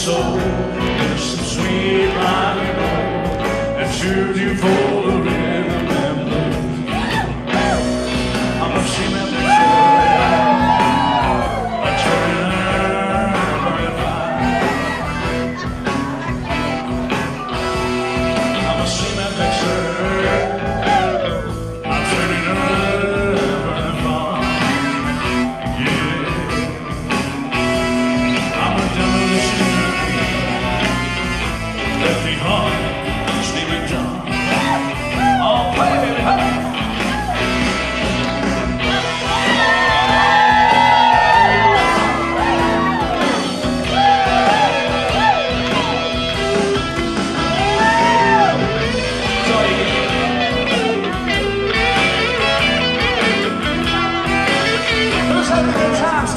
soul some sweet rock and roll and shoot you red.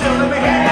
still to be.